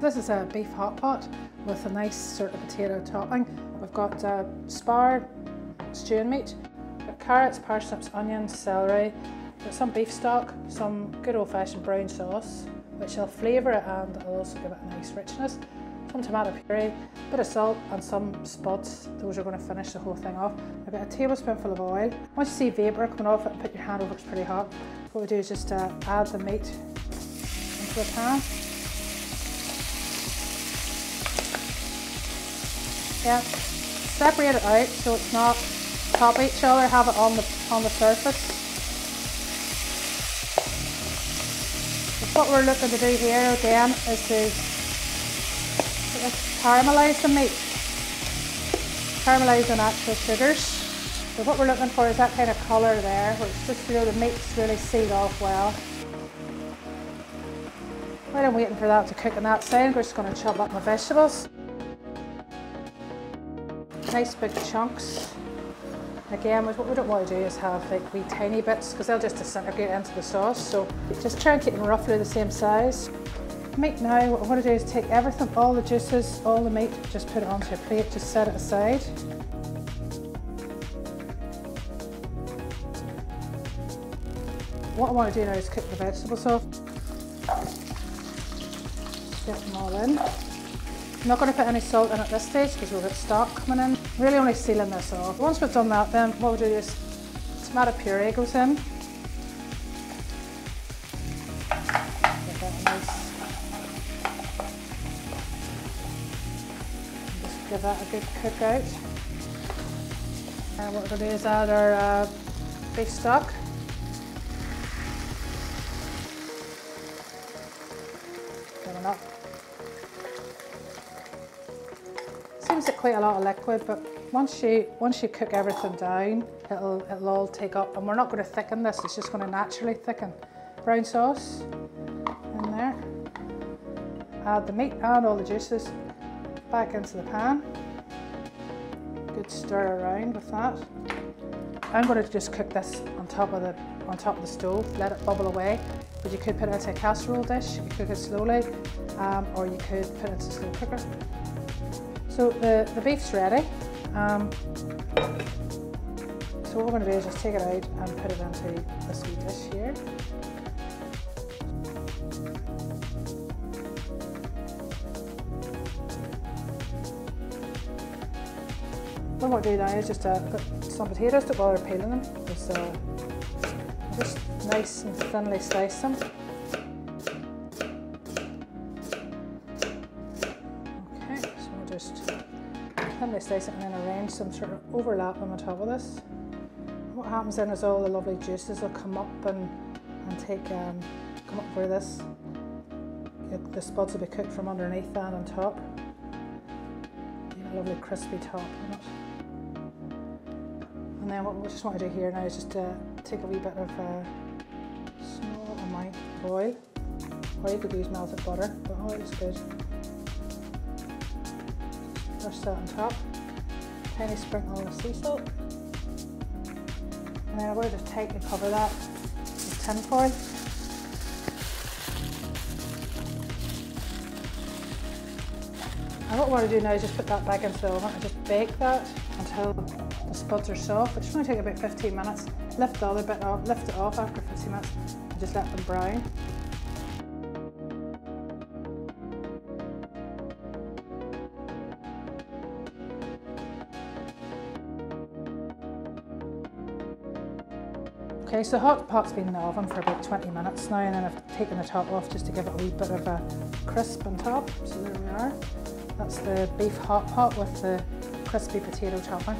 This is a beef hot pot with a nice sort of potato topping. We've got uh, spar stewing meat, got carrots, parsnips, onions, celery, got some beef stock, some good old fashioned brown sauce, which will flavour it and it'll also give it a nice richness. Some tomato puree, a bit of salt and some spuds. Those are going to finish the whole thing off. About a tablespoonful of oil. Once you see vapour coming off it, put your hand over, it's pretty hot. What we do is just uh, add the meat into the pan. Yeah, separate it out so it's not top each other, have it on the, on the surface. So what we're looking to do here again is to caramelise the meat, caramelise the natural sugars. So what we're looking for is that kind of colour there, where it's just, you know, the meat's really sealed off well. While I'm waiting for that to cook on that side, we're just going to chop up my vegetables nice big chunks. Again, what we don't want to do is have like wee tiny bits because they'll just disintegrate into the sauce. So just try and keep them roughly the same size. Meat now, what I want to do is take everything, all the juices, all the meat, just put it onto a plate, just set it aside. What I want to do now is cook the vegetables off. Get them all in. I'm not going to put any salt in at this stage because we've got stock coming in. Really only sealing this off. Once we've done that then what we'll do is tomato puree goes in. Just give that a good cook out. And what we're going to do is add our uh, beef stock. Coming up. Quite a lot of liquid, but once you once you cook everything down, it'll it'll all take up. And we're not going to thicken this; it's just going to naturally thicken. Brown sauce in there. Add the meat and all the juices back into the pan. Good stir around with that. I'm going to just cook this on top of the on top of the stove. Let it bubble away. But you could put it into a casserole dish. You cook it slowly, um, or you could put it into a slow cooker. So the, the beef's ready. Um, so what we're going to do is just take it out and put it into a sweet dish here. What I'm going to do now is just uh, put some potatoes to bother peeling them. Just, uh, just nice and thinly slice them. Thinly slice it and then arrange some sort of overlap on the top of this. What happens then is all the lovely juices will come up and, and take um, come up for this. The spuds will be cooked from underneath that on top. a lovely crispy top on it. And then what we just want to do here now is just to take a wee bit of uh, small amount of oil, or you could use melted butter, but oil is good brush that on top. Tiny sprinkle of sea salt. And then I'm going to tightly cover that with tin foil. And what I want to do now is just put that back into the oven and just bake that until the spuds are soft. It's going to take about 15 minutes. Lift the other bit off, lift it off after 15 minutes and just let them brown. Okay, so the hot pot's been in the oven for about 20 minutes now and then I've taken the top off just to give it a wee bit of a crisp on top. So there we are. That's the beef hot pot with the crispy potato topping.